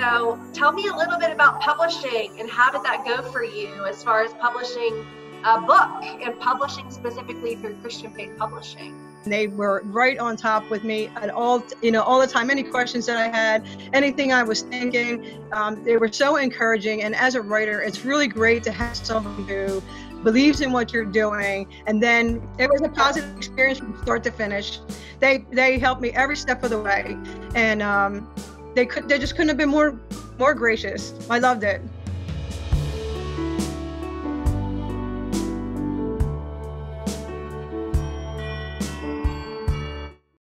So tell me a little bit about publishing and how did that go for you as far as publishing a book and publishing specifically through Christian Faith Publishing? They were right on top with me at all, you know, all the time. Any questions that I had, anything I was thinking, um, they were so encouraging. And as a writer, it's really great to have someone who believes in what you're doing, and then it was a positive experience from start to finish. They they helped me every step of the way, and um, they could they just couldn't have been more more gracious. I loved it.